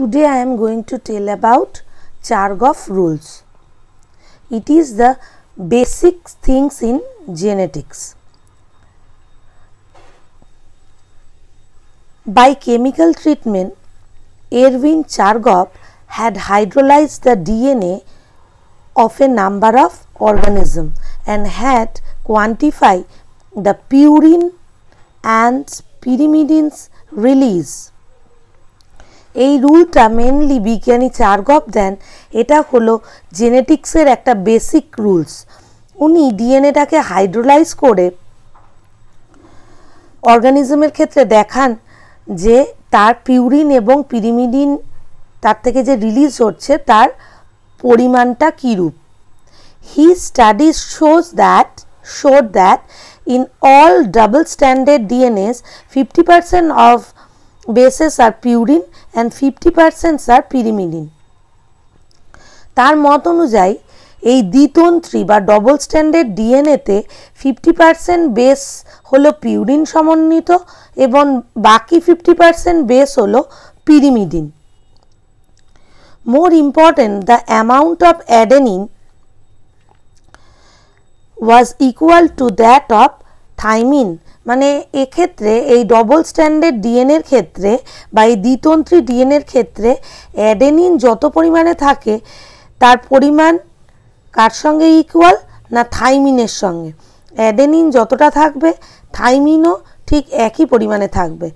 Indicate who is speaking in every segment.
Speaker 1: Today I am going to tell about Chargaff rules. It is the basic things in genetics. By chemical treatment, Erwin Chargaff had hydrolyzed the DNA of a number of organisms and had quantified the purine and pyrimidines release. এই রুলটা mainly বিজ্ঞানী চারগপ দেন, এটা হলো জেনেটিক্সের একটা basic rules উনি ডিএনএটাকে hydrolyse করে অর্গানিজমের ক্ষেত্রে দেখান যে তার পিউরিন এবং পিরিমিডিন তার থেকে যে রিলিজ হচ্ছে, তার পরিমাণটা কীরূপ। He studies shows that showed that in all double stranded DNAs 50% of bases are purine and 50% are pyrimidine. তার মত অনুযায়ী, এই দ্বিতন্ত্রী বা ডবল স্ট্যান্ডার্ড ডিএনএতে ফিফটি পারসেন্ট বেস হলো পিউরিন সমন্বিত এবং বাকি ফিফটি পারসেন্ট বেস হলো pyrimidine more important the amount of adenine was equal to that of thymine মানে এক্ষেত্রে এই ডবল স্ট্যান্ডার্ড ডিএনএর ক্ষেত্রে বা এই দ্বিতন্ত্রী ডিএনএর ক্ষেত্রে অ্যাডেনিন যত পরিমাণে থাকে, তার পরিমাণ কার সঙ্গে ইকুয়াল না থাইমিনের সঙ্গে? অ্যাডেনিন যতটা থাকবে থাইমিনও ঠিক একই পরিমাণে থাকবে।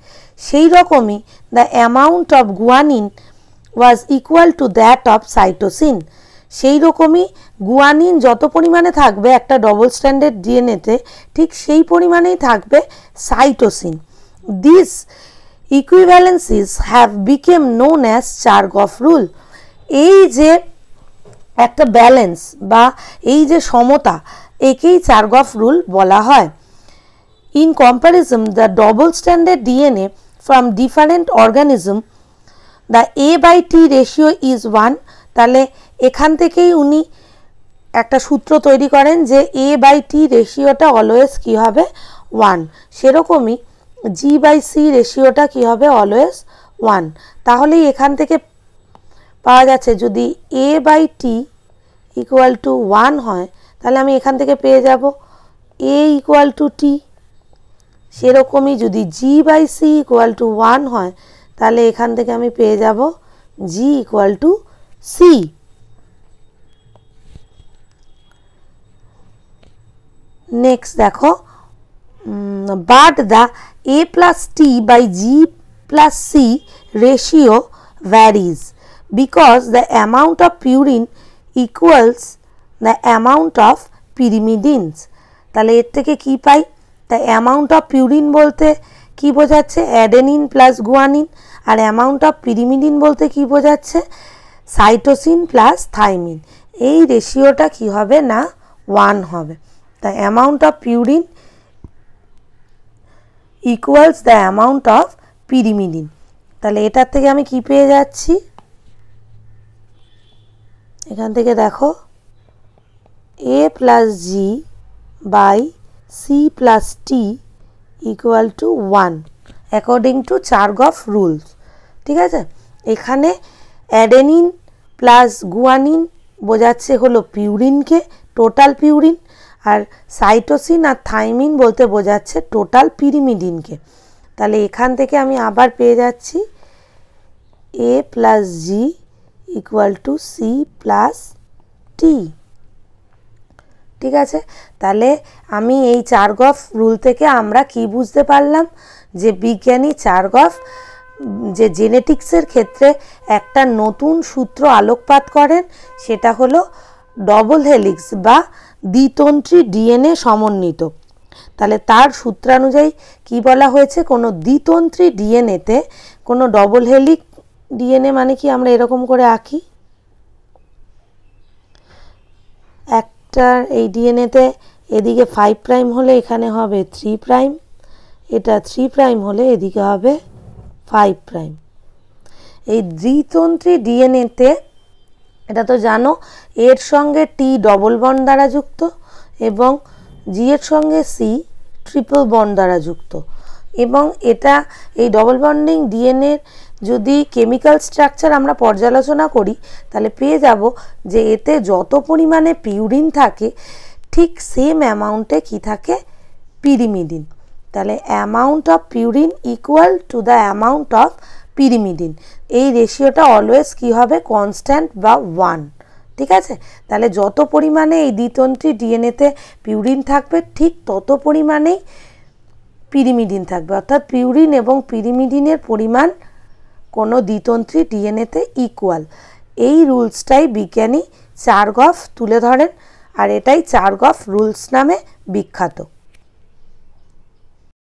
Speaker 1: সেই রকমই the amount of guanine was equal to that of cytosine সেই রকমই গুয়ানিন যত পরিমাণে থাকবে, একটা ডবল স্ট্যান্ডার্ড ডিএনএতে ঠিক সেই পরিমাণেই থাকবে cytosine this equivalences have became known as Chargaff rule এই যে একটা ব্যালেন্স বা এই যে সমতা, একেই চার্গফ রুল বলা হয়। In comparison the double standard DNA from different organism the A by T ratio is one তাহলে এখান থেকেই উনি একটা সূত্র তৈরি করেন যে এ বাই টি রেশিওটা অলওয়েজ কী হবে? ওয়ান সেরকমই জি বাই সি রেশিওটা কী হবে? অলওয়েজ ওয়ান তাহলেই এখান থেকে পাওয়া যাচ্ছে, যদি A by T equal to one হয়, তাহলে আমি এখান থেকে পেয়ে যাব। এ ইকুয়াল টু টি সেরকমই যদি G by C equal to one হয়, তাহলে এখান থেকে আমি পেয়ে যাব G equal to C next দেখো but the A plus T by G plus C ratio varies because the amount of purine equals the amount of pyrimidines তাহলে এর থেকে কি পাই? দ্য অ্যামাউন্ট অফ পিউরিন বলতে কি বোঝাচ্ছে? অ্যাডেনিন প্লাস গুয়ানিন আর অ্যামাউন্ট অফ পিরিমিডিন বলতে কি বোঝাচ্ছে? Cytosine plus thymine. এই রেশিওটা কি হবে না ওয়ান হবে? The amount of purine equals the amount of pyrimidine তাহলে এটার থেকে আমি কি পেয়ে যাচ্ছি? এখান থেকে দেখো A plus G by C plus T equal to one according to Chargaff rules ঠিক আছে? এখানে অ্যাডেনিন প্লাস গুয়ানিন, বোঝাচ্ছে হলো পিউরিনকে, টোটাল পিউরিন, আর সাইটোসিন আর থাইমিন বলতে বোঝাচ্ছে টোটাল পিরিমিডিনকে। তাহলে এখান থেকে আমি আবার পেয়ে যাচ্ছি A plus G equal to C plus T ঠিক আছে? তাহলে আমি এই চারগফ রুল থেকে আমরা কি বুঝতে পারলাম? যে বিজ্ঞানী চারগফ যে জেনেটিক্সের ক্ষেত্রে একটা নতুন সূত্র আলোকপাত করেন, সেটা হলো ডবল হেলিক্স বা দ্বিতন্ত্রী ডিএনএ সমন্বিত। তাহলে তার সূত্রানুযায়ী কি বলা হয়েছে? কোনো দ্বিতন্ত্রী ডিএনএতে কোনো ডবল হেলিক ডিএনএ মানে কি আমরা এরকম করে আঁকি? একটা এই ডিএনএতে এদিকে ফাইভ প্রাইম হলে এখানে হবে থ্রি প্রাইম এটা থ্রি প্রাইম হলে এদিকে হবে ফাইভ প্রাইম। এই দ্বিতন্ত্রী ডিএনএতে, এটা তো জানো, এর সঙ্গে টি ডবল বন্ড দ্বারা যুক্ত এবং জি এর সঙ্গে সি ট্রিপল বন্ড দ্বারা যুক্ত। এবং এটা, এই ডবল বন্ডিং ডিএনএর যদি কেমিক্যাল স্ট্রাকচার আমরা পর্যালোচনা করি, তাহলে পেয়ে যাব যে এতে যত পরিমাণে পিউরিন থাকে, ঠিক সেম অ্যামাউন্টে কি থাকে? পিরিমিডিন তাহলে amount of purine equal to the amount of pyrimidine এই রেশিওটা অলওয়েজ কি হবে? কনস্ট্যান্ট বা ওয়ান ঠিক আছে? তাহলে যত পরিমাণে এই দ্বিতন্ত্রী ডিএনএতে পিউরিন থাকবে, ঠিক তত পরিমাণেই পিরিমিডিন থাকবে। অর্থাৎ পিউরিন এবং পিরিমিডিনের পরিমাণ কোনো দ্বিতন্ত্রী ডিএনএতে ইকুয়াল এই রুলসটাই বিজ্ঞানী চারগফ তুলে ধরেন, আর এটাই চারগফ রুলস নামে বিখ্যাত।